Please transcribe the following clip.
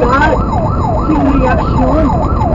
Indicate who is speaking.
Speaker 1: Чи не 行